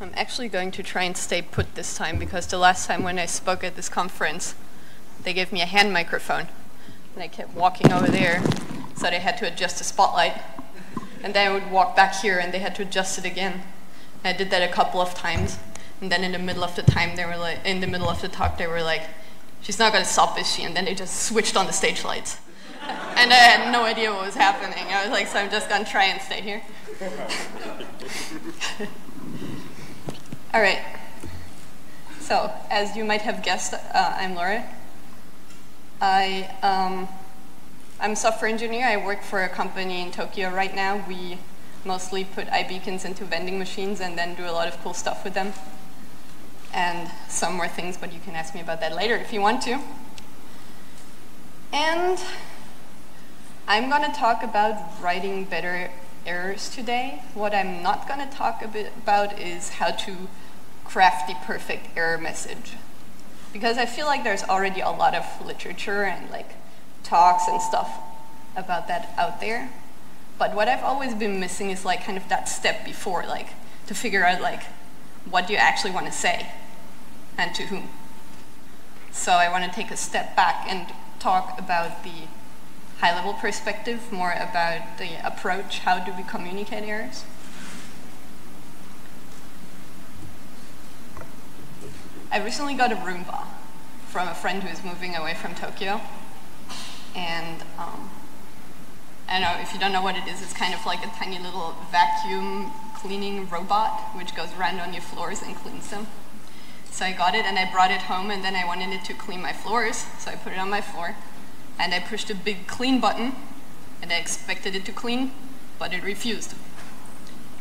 I'm actually going to try and stay put this time because the last time when I spoke at this conference, they gave me a hand microphone. And I kept walking over there, so they had to adjust the spotlight. And then I would walk back here and they had to adjust it again. And I did that a couple of times. And then in the middle of the time, they were like, in the middle of the talk, they were like, she's not going to stop, is she? And then they just switched on the stage lights. and I had no idea what was happening. I was like, so I'm just going to try and stay here. All right. So, as you might have guessed, uh, I'm Laura. I, um, I'm a software engineer. I work for a company in Tokyo right now. We mostly put iBeacons into vending machines and then do a lot of cool stuff with them. And some more things, but you can ask me about that later if you want to. And I'm going to talk about writing better errors today. What I'm not going to talk about is how to craft the perfect error message. Because I feel like there's already a lot of literature and like talks and stuff about that out there. But what I've always been missing is like kind of that step before, like to figure out like what do you actually want to say and to whom. So I want to take a step back and talk about the high-level perspective, more about the approach, how do we communicate errors. I recently got a Roomba from a friend who is moving away from Tokyo. And um, I don't know, if you don't know what it is, it's kind of like a tiny little vacuum cleaning robot, which goes around on your floors and cleans them. So I got it and I brought it home and then I wanted it to clean my floors, so I put it on my floor and I pushed a big clean button and I expected it to clean, but it refused.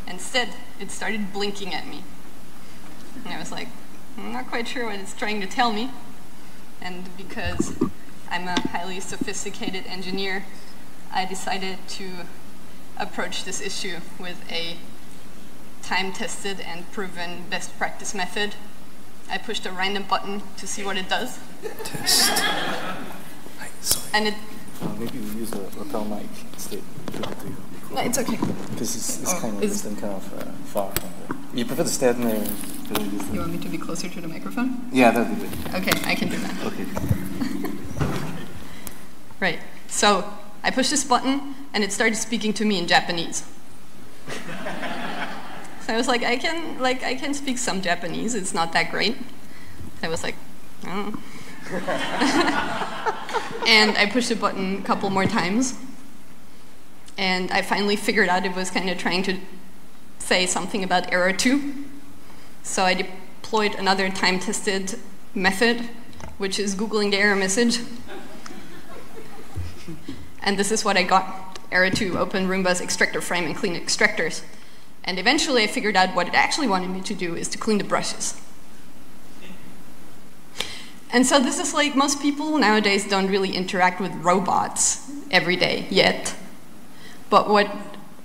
Instead, it started blinking at me. And I was like, I'm not quite sure what it's trying to tell me. And because I'm a highly sophisticated engineer, I decided to approach this issue with a time-tested and proven best practice method. I pushed a random button to see what it does. Test. Sorry. And it, Uh, maybe we use a lapel mic instead. no, it's okay. Because it's, it's Oh, kind of is- distant, kind of uh, far. You prefer to stand there? And really use the- You want me to be closer to the microphone? Yeah, that'd be good. Okay, I can do that. Okay. Right. So I pushed this button and it started speaking to me in Japanese. so I was like, I can like I can speak some Japanese. It's not that great. I was like, oh. and I pushed the button a couple more times. And I finally figured out it was kind of trying to say something about error 2. So I deployed another time-tested method, which is Googling the error message. And this is what I got. Error 2, open Roomba's extractor frame and clean extractors. And eventually I figured out what it actually wanted me to do is to clean the brushes. And so this is like most people nowadays don't really interact with robots every day yet. But what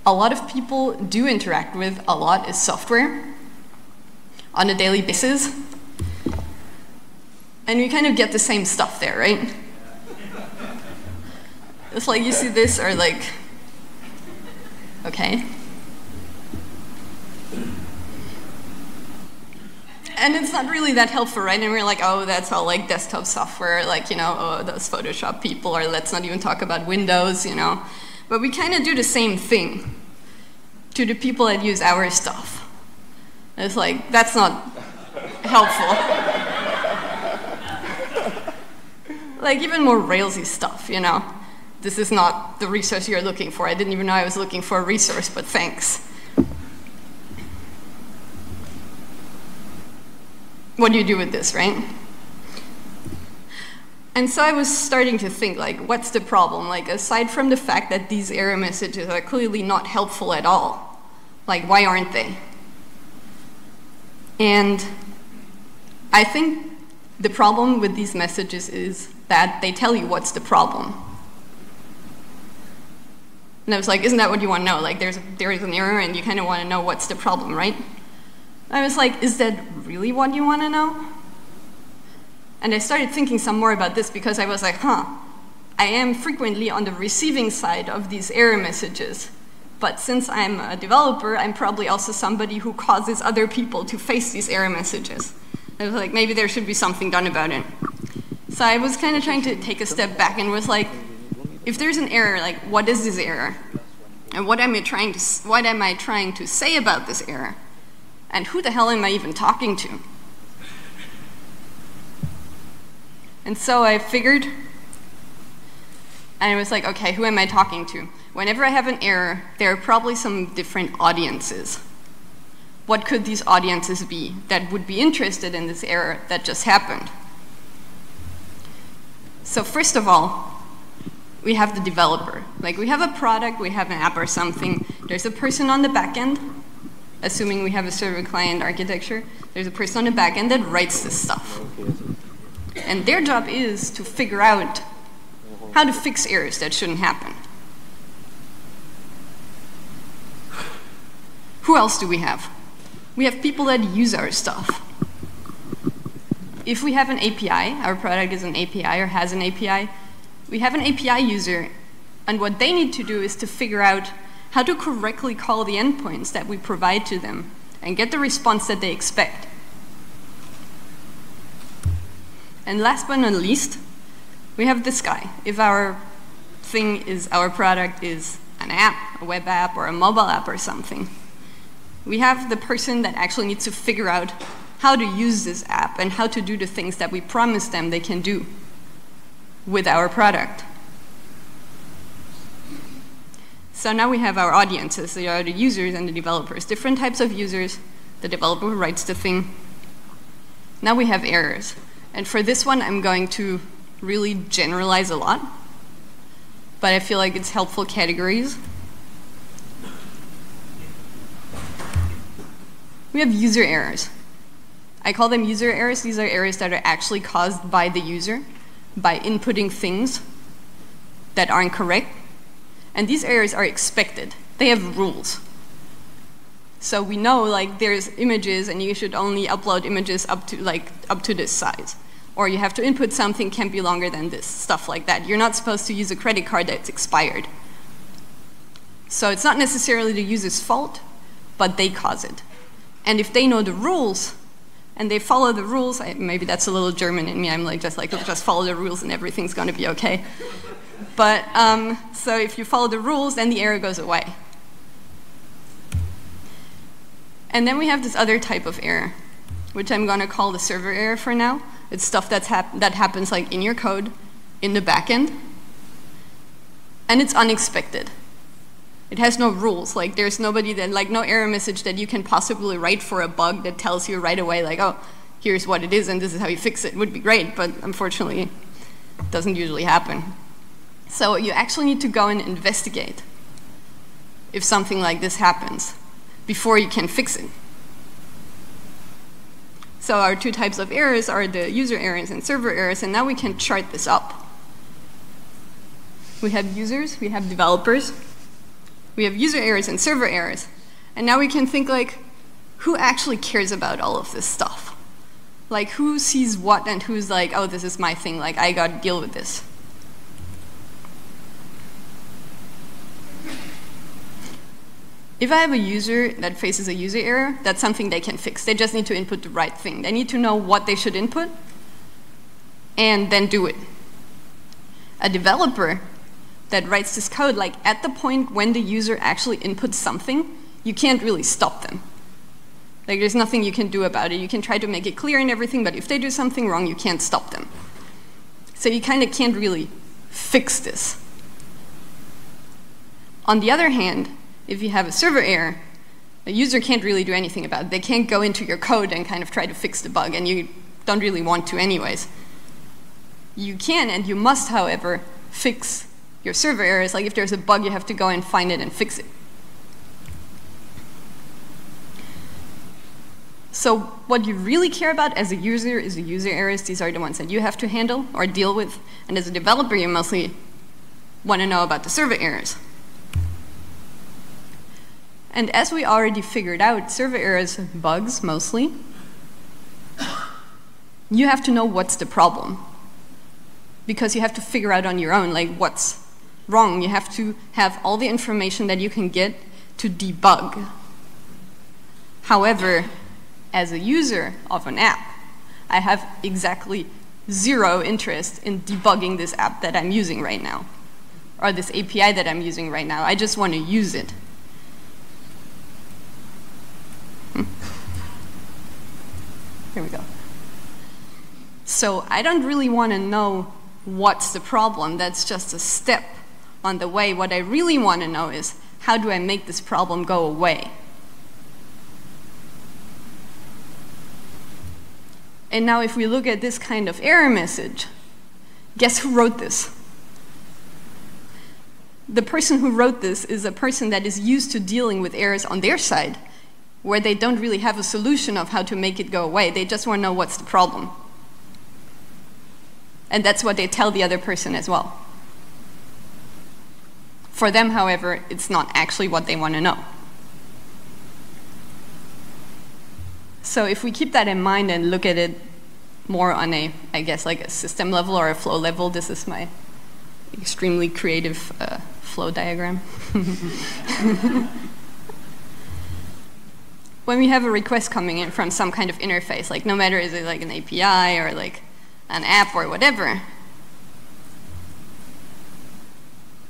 a lot of people do interact with a lot is software on a daily basis. And we kind of get the same stuff there, right? It's like you see this or like, okay. And it's not really that helpful, right? And we're like, oh, that's all like desktop software, like, you know, oh, those Photoshop people, or let's not even talk about Windows, you know. But we kind of do the same thing to the people that use our stuff. It's like, that's not helpful. like, even more Railsy stuff, you know. This is not the resource you're looking for. I didn't even know I was looking for a resource, but thanks. What do you do with this, right? And so I was starting to think, like, what's the problem? Like, aside from the fact that these error messages are clearly not helpful at all, like, why aren't they? And I think the problem with these messages is that they tell you what's the problem. And I was like, isn't that what you want to know? Like, there's, there is an error and you kind of want to know what's the problem, right? I was like, is that really what you want to know? And I started thinking some more about this because I was like, huh, I am frequently on the receiving side of these error messages, But since I'm a developer, I'm probably also somebody who causes other people to face these error messages. I was like, maybe there should be something done about it. So I was kind of trying to take a step back and was like, if there's an error, like, what is this error? And what am I trying to, what am I trying to say about this error? And who the hell am I even talking to? And so I figured, and I was like, okay, who am I talking to? Whenever I have an error, there are probably some different audiences. What could these audiences be that would be interested in this error that just happened? So first of all, we have the developer. Like we have a product, we have an app or something. There's a person on the back end, assuming we have a server client architecture. There's a person on the back end that writes this stuff. And their job is to figure out how to fix errors that shouldn't happen. Who else do we have? We have people that use our stuff. If we have an API, our product is an API or has an API, we have an API user, and what they need to do is to figure out how to correctly call the endpoints that we provide to them and get the response that they expect. And last but not least, we have this guy. If our thing is, our product is an app, a web app, or a mobile app or something, we have the person that actually needs to figure out how to use this app and how to do the things that we promise them they can do with our product. So now we have our audiences. They are the users and the developers. Different types of users, the developer who writes the thing. Now we have errors. And for this one, I'm going to really generalize a lot. But I feel like it's helpful categories. We have user errors. I call them user errors. These are errors that are actually caused by the user by inputting things that aren't correct. And these errors are expected. They have rules. So we know like there's images and you should only upload images up to like up to this size. Or you have to input something can't be longer than this, stuff like that. You're not supposed to use a credit card that's expired. So it's not necessarily the user's fault, but they cause it. And if they know the rules, and they follow the rules. I, maybe that's a little German in me. I'm like just like just follow the rules and everything's going to be okay. But um, so if you follow the rules, then the error goes away. And then we have this other type of error, which I'm going to call the server error for now. It's stuff that's hap that happens like in your code, in the backend, and it's unexpected. It has no rules. Like there's nobody that like no error message that you can possibly write for a bug that tells you right away like, oh, here's what it is and this is how you fix it. it would be great, but unfortunately it doesn't usually happen. So you actually need to go and investigate if something like this happens before you can fix it. So our two types of errors are the user errors and server errors, and now we can chart this up. We have users, we have developers, we have user errors and server errors. And now we can think like, who actually cares about all of this stuff? Like who sees what and who's like, oh, this is my thing, like I gotta deal with this. If I have a user that faces a user error, that's something they can fix. They just need to input the right thing. They need to know what they should input and then do it. A developer that writes this code, like at the point when the user actually inputs something, you can't really stop them. Like there's nothing you can do about it. You can try to make it clear and everything, but if they do something wrong, you can't stop them. So you kind of can't really fix this. On the other hand, if you have a server error, a user can't really do anything about it. They can't go into your code and kind of try to fix the bug, and you don't really want to anyways. You can and you must, however, fix your server errors. Like if there's a bug, you have to go and find it and fix it. So what you really care about as a user is the user errors. These are the ones that you have to handle or deal with. And as a developer, you mostly want to know about the server errors. And as we already figured out, server errors bugs mostly. You have to know what's the problem. Because you have to figure out on your own, like, what's wrong. You have to have all the information that you can get to debug. However, as a user of an app, I have exactly zero interest in debugging this app that I'm using right now, or this API that I'm using right now. I just want to use it. Here we go. So I don't really want to know what's the problem. That's just a step on the way. What I really want to know is how do I make this problem go away? And now if we look at this kind of error message, guess who wrote this? The person who wrote this is a person that is used to dealing with errors on their side, where they don't really have a solution of how to make it go away. They just want to know what's the problem. And that's what they tell the other person as well. For them, however, it's not actually what they want to know. So if we keep that in mind and look at it more on a, I guess, like a system level or a flow level, this is my extremely creative uh, flow diagram. when we have a request coming in from some kind of interface, like no matter is it like an API or like an app or whatever,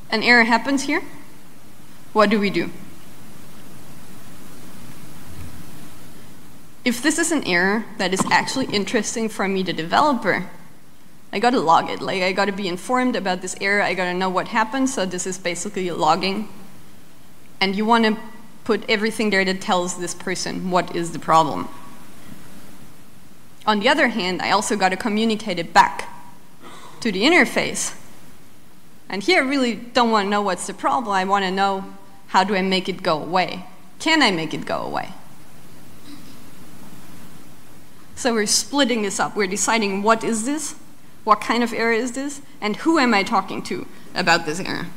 an error happens here, what do we do? if this is an error that is actually interesting for me, the developer, I gotta log it. Like, I gotta be informed about this error. I gotta know what happened. So this is basically logging. And you wanna put everything there that tells this person what is the problem. On the other hand, I also gotta communicate it back to the interface. And here I really don't wanna know what's the problem. I wanna know how do I make it go away? Can I make it go away? So we're splitting this up. We're deciding what is this, what kind of error is this, and who am I talking to about this error.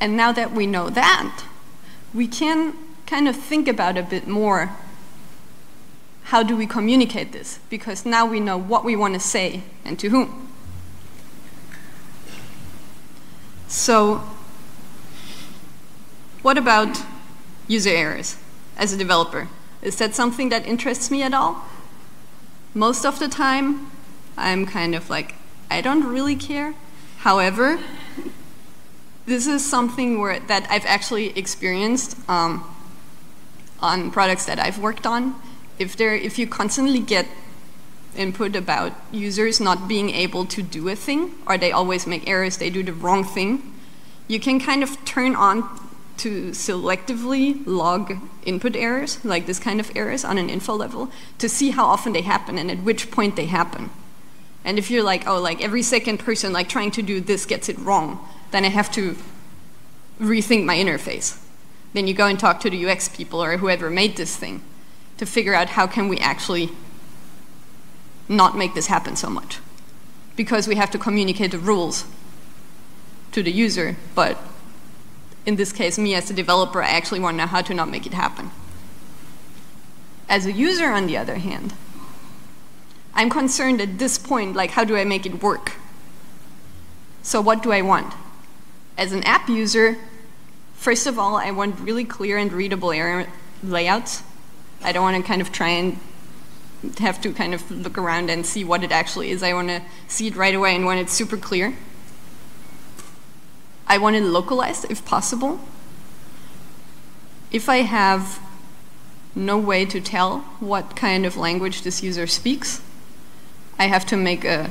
And now that we know that, we can kind of think about a bit more how do we communicate this? Because now we know what we want to say and to whom. So what about user errors as a developer? Is that something that interests me at all? Most of the time, I'm kind of like, I don't really care. However, this is something where, that I've actually experienced um, on products that I've worked on. If, there, if you constantly get input about users not being able to do a thing, or they always make errors, they do the wrong thing, you can kind of turn on to selectively log input errors, like this kind of errors on an info level, to see how often they happen and at which point they happen. And if you're like, oh, like every second person like trying to do this gets it wrong, then I have to rethink my interface. Then you go and talk to the UX people or whoever made this thing to figure out how can we actually not make this happen so much. Because we have to communicate the rules to the user, but in this case, me as a developer, I actually want to know how to not make it happen. As a user, on the other hand, I'm concerned at this point, like, how do I make it work? So what do I want? As an app user, first of all, I want really clear and readable layouts. I don't want to kind of try and have to kind of look around and see what it actually is. I want to see it right away and want it super clear. I want it localized if possible. If I have no way to tell what kind of language this user speaks, I have to make a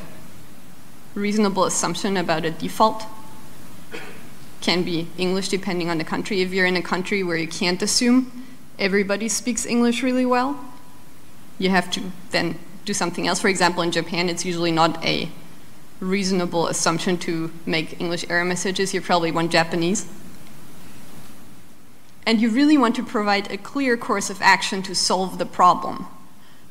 reasonable assumption about a default. Can be English depending on the country. If you're in a country where you can't assume everybody speaks English really well, you have to then do something else. For example, in Japan, it's usually not a reasonable assumption to make English error messages, you probably want Japanese. And you really want to provide a clear course of action to solve the problem,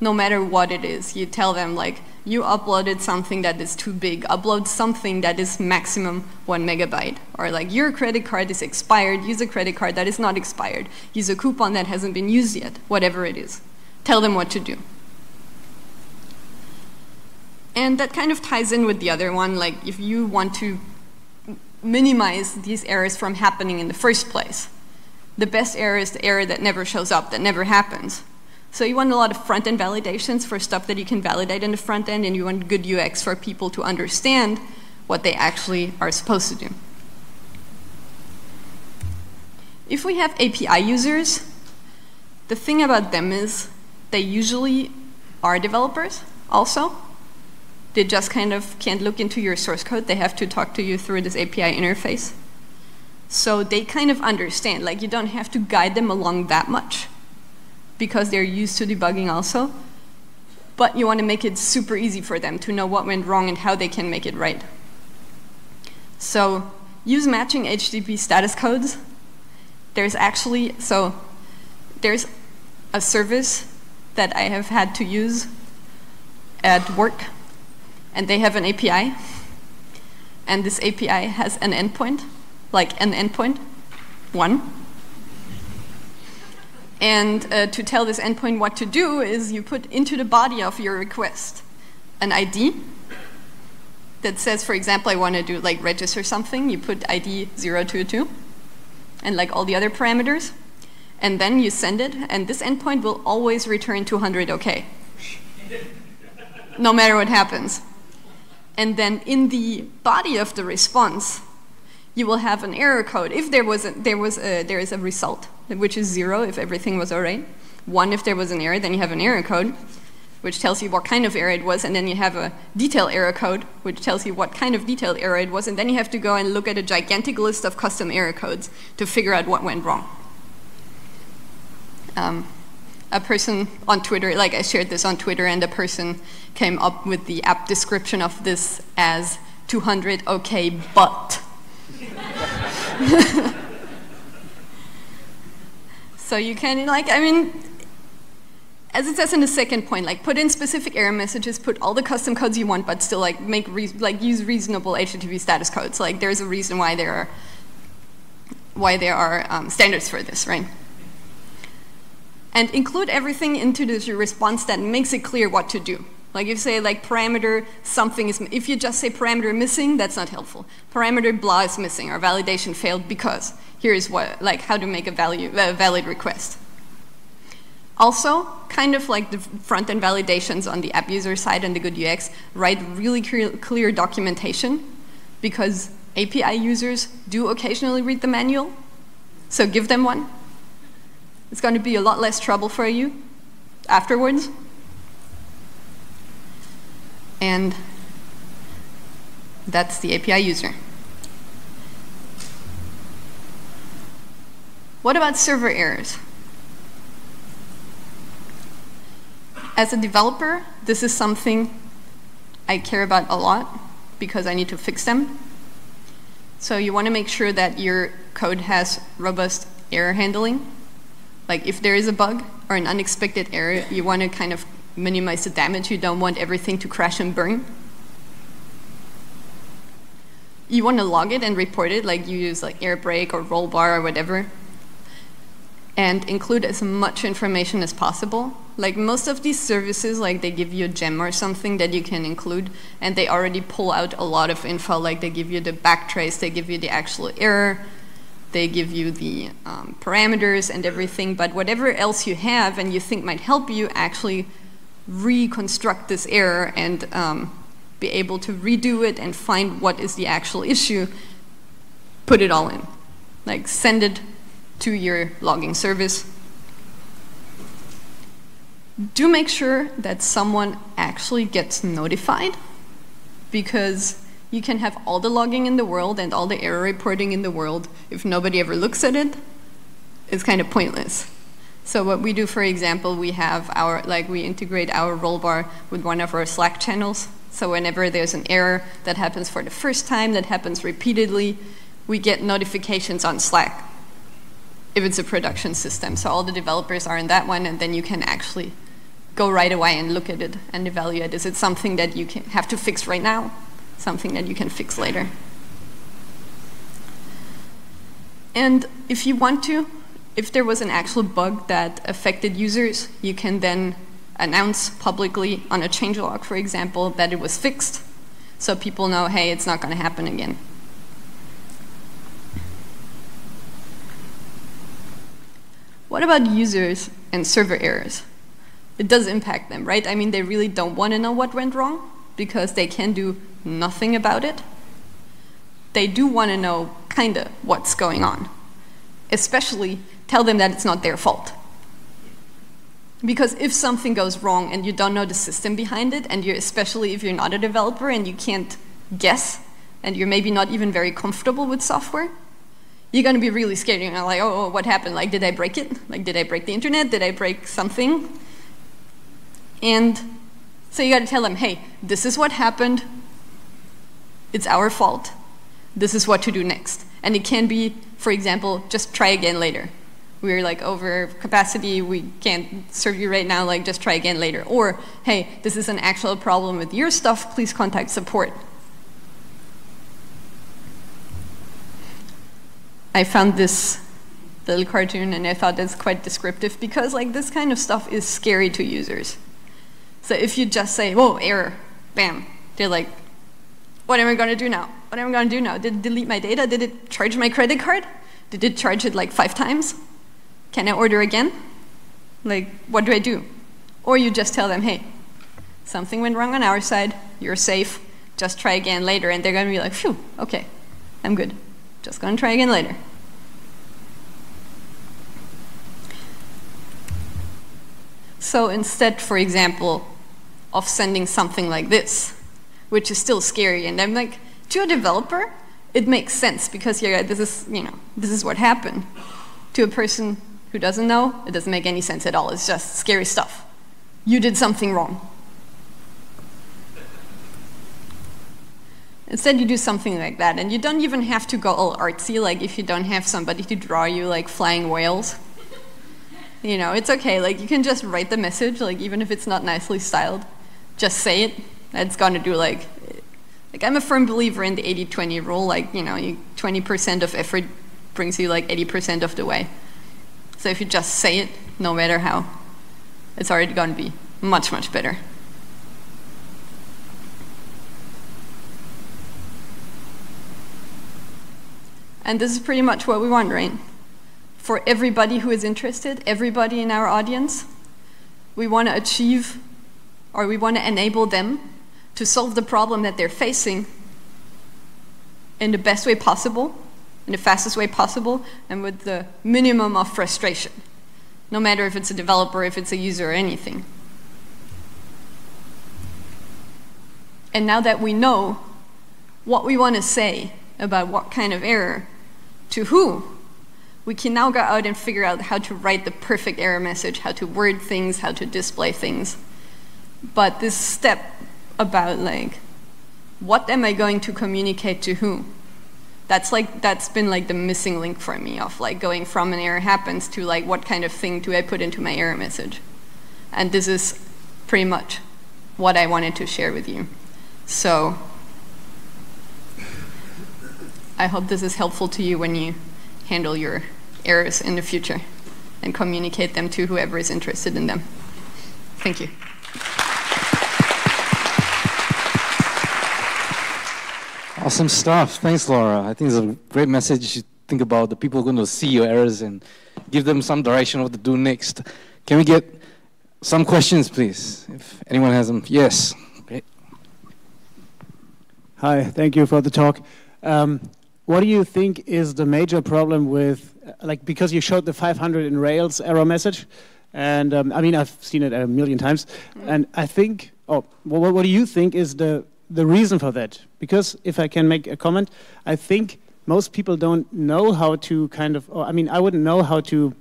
no matter what it is. You tell them, like, you uploaded something that is too big, upload something that is maximum one megabyte. Or like, your credit card is expired, use a credit card that is not expired. Use a coupon that hasn't been used yet, whatever it is. Tell them what to do. And that kind of ties in with the other one, like if you want to minimize these errors from happening in the first place. The best error is the error that never shows up, that never happens. So you want a lot of front-end validations for stuff that you can validate in the front end, and you want good UX for people to understand what they actually are supposed to do. If we have API users, the thing about them is they usually are developers also. They just kind of can't look into your source code. They have to talk to you through this API interface. So they kind of understand, like you don't have to guide them along that much because they're used to debugging also. But you want to make it super easy for them to know what went wrong and how they can make it right. So use matching HTTP status codes. There's actually, so there's a service that I have had to use at work, and they have an API. And this API has an endpoint like an endpoint, one. And uh, to tell this endpoint what to do is you put into the body of your request an ID that says, for example, I want to do like register something. You put ID 022 and like all the other parameters. And then you send it, and this endpoint will always return 200 OK, no matter what happens. And then in the body of the response, you will have an error code. If there was a, there was a, there is a result, which is zero if everything was all right. One if there was an error, then you have an error code, which tells you what kind of error it was, and then you have a detail error code, which tells you what kind of detailed error it was, and then you have to go and look at a gigantic list of custom error codes to figure out what went wrong. Um, a person on Twitter, like I shared this on Twitter, and a person came up with the app description of this as 200 okay, but so you can, like, I mean, as it says in the second point, like put in specific error messages, put all the custom codes you want, but still like make like use reasonable HTTP status codes. Like there's a reason why there are why there are um, standards for this, right? And include everything into the response that makes it clear what to do. Like you say like parameter something is, if you just say parameter missing, that's not helpful. Parameter blah is missing or validation failed because here is what, like how to make a value, a valid request. Also, kind of like the front-end validations on the app user side and the good UX, write really clear documentation because API users do occasionally read the manual. So give them one. It's going to be a lot less trouble for you afterwards and that's the API user. What about server errors? As a developer, this is something I care about a lot because I need to fix them. So you want to make sure that your code has robust error handling. Like if there is a bug or an unexpected error, you want to kind of minimize the damage. You don't want everything to crash and burn. You want to log it and report it, like you use like Airbrake or Rollbar or whatever, and include as much information as possible. Like most of these services, like they give you a gem or something that you can include, and they already pull out a lot of info. Like they give you the backtrace, they give you the actual error, they give you the um, parameters and everything. But whatever else you have and you think might help you, actually reconstruct this error and um, be able to redo it and find what is the actual issue, put it all in. Like send it to your logging service. Do make sure that someone actually gets notified because you can have all the logging in the world and all the error reporting in the world. If nobody ever looks at it, it's kind of pointless. So what we do, for example, we have our, like we integrate our rollbar with one of our Slack channels. So whenever there's an error that happens for the first time, that happens repeatedly, we get notifications on Slack if it's a production system. So all the developers are in that one, and then you can actually go right away and look at it and evaluate. Is it something that you can have to fix right now? Something that you can fix later? And if you want to, if there was an actual bug that affected users, you can then announce publicly on a changelog, for example, that it was fixed, so people know, hey, it's not going to happen again. What about users and server errors? It does impact them, right? I mean, they really don't want to know what went wrong because they can do nothing about it. They do want to know kind of what's going on, especially tell them that it's not their fault. Because if something goes wrong and you don't know the system behind it, and especially if you're not a developer and you can't guess, and you're maybe not even very comfortable with software, you're going to be really scared. You're like, oh, oh, what happened? Like, did I break it? Like, did I break the internet? Did I break something? And so you got to tell them, hey, this is what happened. It's our fault. This is what to do next. And it can be, for example, just try again later. We're like over capacity, we can't serve you right now, like just try again later. Or, hey, this is an actual problem with your stuff, please contact support. I found this little cartoon and I thought that's quite descriptive because like this kind of stuff is scary to users. So if you just say, whoa, error, bam, they're like, what am I to do now? What am I to do now? Did it delete my data? Did it charge my credit card? Did it charge it like five times? Can I order again? Like, what do I do? Or you just tell them, hey, something went wrong on our side, you're safe, just try again later. And they're going to be like, phew, okay, I'm good. Just going to try again later. So instead, for example, of sending something like this, which is still scary, and I'm like, to a developer, it makes sense because yeah, this is you know this is what happened. To a person who doesn't know, it doesn't make any sense at all. It's just scary stuff. You did something wrong. Instead, you do something like that, and you don't even have to go all artsy, like if you don't have somebody to draw you like flying whales. You know, it's okay, like you can just write the message, like even if it's not nicely styled, just say it. That's gonna do like, like I'm a firm believer in the 80-20 rule, like, you know, 20% of effort brings you like 80% of the way. So if you just say it, no matter how, it's already gonna be much, much better. And this is pretty much what we want, right? For everybody who is interested, everybody in our audience, we want to achieve or we want to enable them to solve the problem that they're facing in the best way possible, in the fastest way possible, and with the minimum of frustration, no matter if it's a developer, if it's a user, or anything. And now that we know what we want to say about what kind of error to who, we can now go out and figure out how to write the perfect error message, how to word things, how to display things. But this step about like, what am I going to communicate to who? That's like that's been like the missing link for me of like going from an error happens to like what kind of thing do I put into my error message? And this is pretty much what I wanted to share with you. So I hope this is helpful to you when you handle your errors in the future and communicate them to whoever is interested in them. Thank you. Awesome stuff. Thanks, Laura. I think it's a great message to think about the people going to see your errors and give them some direction of what to do next. Can we get some questions, please? If anyone has them. Yes. Great. Hi, thank you for the talk. Um, what do you think is the major problem with, like, because you showed the 500 in Rails error message, and um, I mean, I've seen it a million times, mm. and I think, oh, well, what do you think is the the reason for that? Because if I can make a comment, I think most people don't know how to kind of, I mean, I wouldn't know how to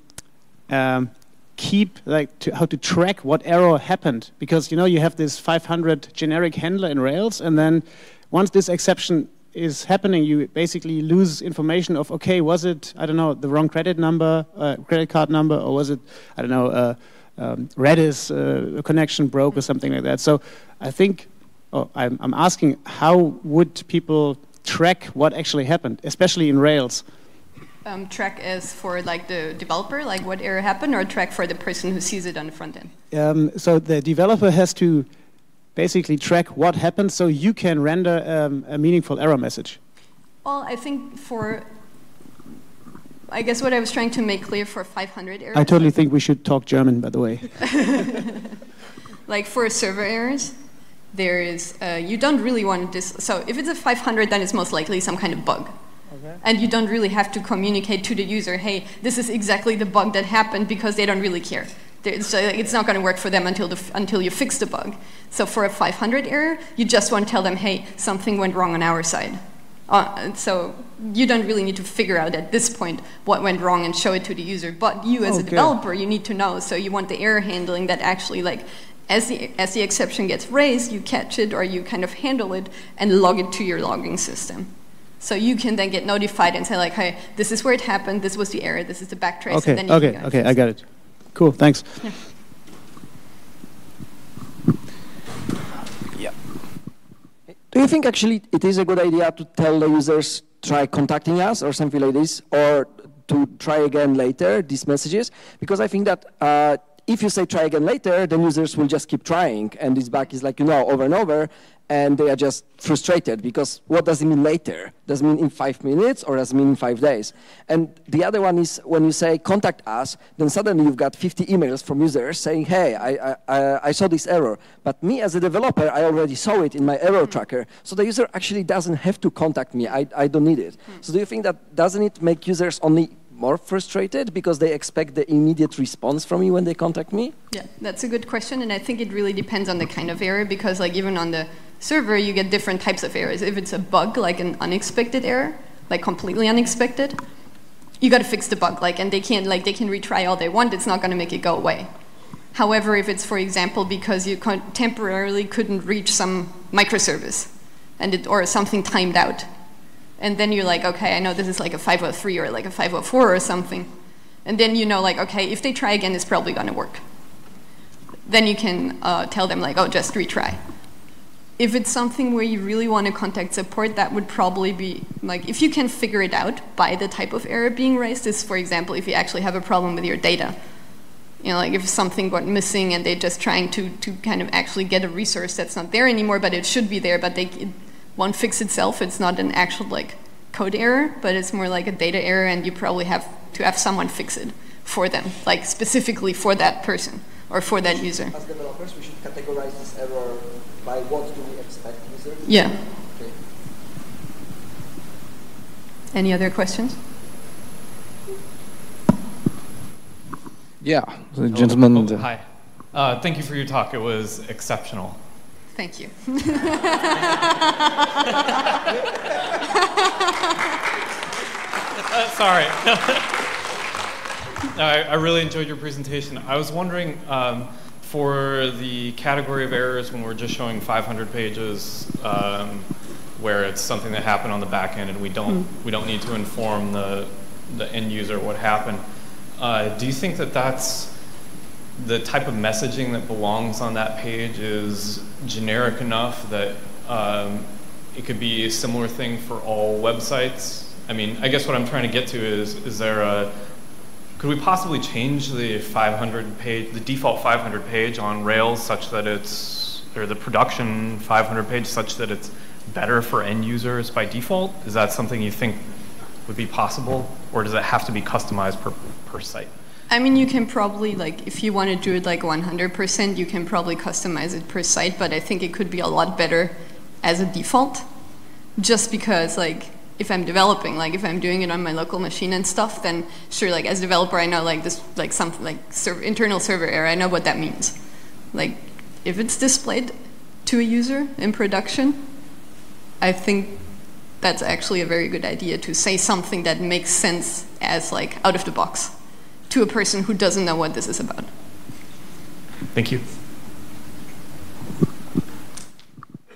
um, keep, like, to, how to track what error happened, because you know you have this 500 generic handler in Rails, and then once this exception is happening, you basically lose information of, okay, was it, I don't know, the wrong credit number, uh, credit card number, or was it, I don't know, uh, um, Redis uh, connection broke or something like that. So I think, oh, I'm, I'm asking, how would people track what actually happened, especially in Rails? um, track is for like the developer, like what error happened, or track for the person who sees it on the front end? Um, so the developer has to basically track what happened so you can render um, a meaningful error message. Well, I think for, I guess what I was trying to make clear for 500 errors. I totally think we should talk German, by the way. like for server errors, there is, uh, you don't really want this, so if it's a 500, then it's most likely some kind of bug. Okay. And you don't really have to communicate to the user, hey, this is exactly the bug that happened because they don't really care. So it's not going to work for them until, the, until you fix the bug. So for a 500 error, you just want to tell them, hey, something went wrong on our side. Uh, so you don't really need to figure out at this point what went wrong and show it to the user. But you as okay. a developer, you need to know. So you want the error handling that actually like as the, as the exception gets raised, you catch it or you kind of handle it and log it to your logging system. So you can then get notified and say like, hey, this is where it happened, this was the error, this is the backtrace. Okay, okay, okay, I got it. Cool, thanks. Yeah. yeah. Do you think actually it is a good idea to tell the users try contacting us or something like this, or to try again later these messages? Because I think that uh, if you say try again later, then users will just keep trying, and this bug is like, you know, over and over, and they are just frustrated because what does it mean later? Does it mean in five minutes or does it mean in five days? And the other one is when you say contact us, then suddenly you've got 50 emails from users saying, hey, I, I, I saw this error. But me as a developer, I already saw it in my error mm. tracker. So the user actually doesn't have to contact me. I, I don't need it. Mm. So do you think that doesn't it make users only more frustrated because they expect the immediate response from you when they contact me? Yeah, that's a good question, and I think it really depends on the kind of error because, like, even on the server, you get different types of errors. If it's a bug, like an unexpected error, like completely unexpected, you got to fix the bug, like, and they can't, like, they can retry all they want. It's not going to make it go away. However, if it's, for example, because you temporarily couldn't reach some microservice, and it, or something timed out, and then you're like, okay, I know this is like a 503 or like a 504 or something. And then you know, like, okay, if they try again, it's probably going to work. Then you can uh, tell them, like, oh, just retry. If it's something where you really want to contact support, that would probably be, like, if you can figure it out by the type of error being raised, is, for example, if you actually have a problem with your data. You know, like if something got missing and they're just trying to, to kind of actually get a resource that's not there anymore, but it should be there, but they, won't fix itself. It's not an actual like code error, but it's more like a data error, and you probably have to have someone fix it for them, like specifically for that person or for that user. As developers, we should categorize this error by what do we expect user. Yeah. Okay. Any other questions? Yeah, the gentleman. Oh, oh, hi. Uh, thank you for your talk. It was exceptional. Thank you. uh, sorry. I, I, really enjoyed your presentation. I was wondering, um, for the category of errors when we're just showing 500 pages, um, where it's something that happened on the back end and we don't, mm. we don't need to inform the, the end user what happened, uh, do you think that that's the type of messaging that belongs on that page is generic enough that um, it could be a similar thing for all websites? I mean, I guess what I'm trying to get to is, is there a, could we possibly change the 500 page, the default 500 page on Rails such that it's, or the production 500 page such that it's better for end users by default? Is that something you think would be possible? Or does it have to be customized per, per site? I mean, you can probably, like, if you want to do it like 100%, you can probably customize it per site, but I think it could be a lot better as a default. Just because, like, if I'm developing, like, if I'm doing it on my local machine and stuff, then sure, like, as a developer, I know, like, this, like, something like internal server error, I know what that means. Like, if it's displayed to a user in production, I think that's actually a very good idea to say something that makes sense as, like, out of the box to a person who doesn't know what this is about. Thank you.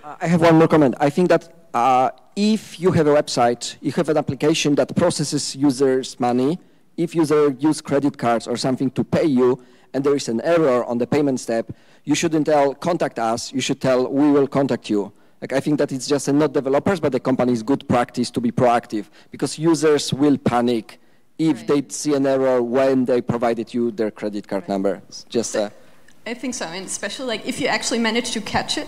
Uh, I have one more comment. I think that uh, if you have a website, you have an application that processes users' money, if user use credit cards or something to pay you, and there is an error on the payment step, you shouldn't tell contact us, you should tell we will contact you. Like I think that it's just not developers, but the company's good practice to be proactive because users will panic if Right. they see an error when they provided you their credit card Right. number. Just uh, I think so, and especially like if you actually manage to catch it,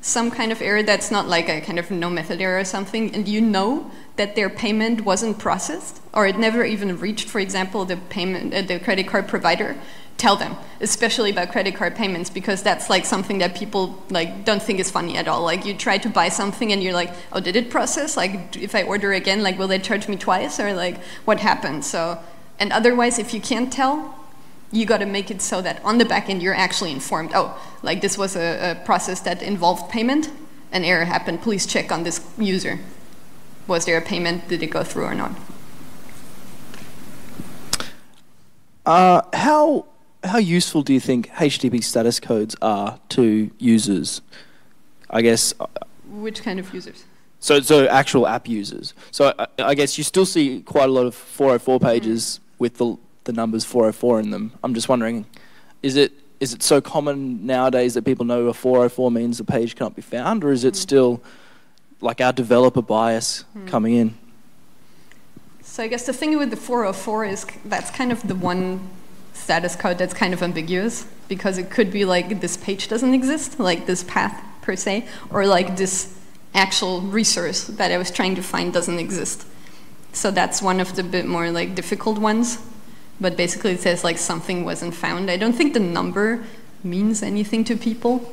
some kind of error that's not like a kind of no method error or something, and you know that their payment wasn't processed or it never even reached, for example, the payment uh, the credit card provider. Tell them, especially about credit card payments, because that's like something that people like don't think is funny at all. Like you try to buy something and you're like, oh, did it process? Like if I order again, like will they charge me twice or like what happened? So, and otherwise, if you can't tell, you got to make it so that on the back end you're actually informed oh like this was a, a process that involved payment an error happened please check on this user was there a payment did it go through or not Uh, how how useful do you think HTTP status codes are to users? I guess uh, which kind of users so. So actual app users. So I, I guess you still see quite a lot of 404 pages mm-hmm. with the the numbers 404 in them. I'm just wondering, is it is it so common nowadays that people know a 404 means a page cannot be found, or is it mm-hmm. still like our developer bias mm-hmm. coming in? so i guess the thing with the 404 is that's kind of the one status code that's kind of ambiguous because it could be like this page doesn't exist like this path per se or like this actual resource that i was trying to find doesn't exist So that's one of the bit more like difficult ones. But basically it says like something wasn't found. I don't think the number means anything to people.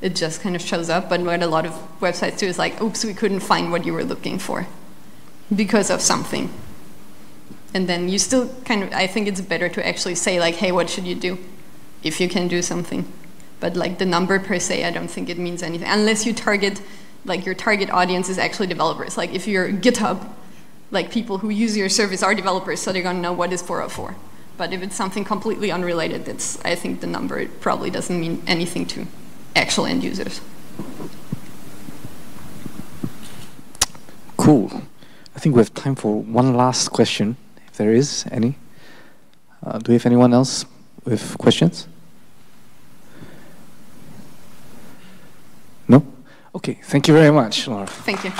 It just kind of shows up. But what a lot of websites do is like, oops, we couldn't find what you were looking for because of something. And then you still kind of, I think it's better to actually say like, hey, what should you do if you can do something. But like the number per se, I don't think it means anything unless you target, like your target audience is actually developers. Like if you're GitHub, like people who use your service are developers, so they're gonna know what is 404. But if it's something completely unrelated, that's I think the number probably doesn't mean anything to actual end users. Cool. I think we have time for one last question, there is any. Uh, do we have anyone else with questions? No? Okay, thank you very much, Laura. Thank you.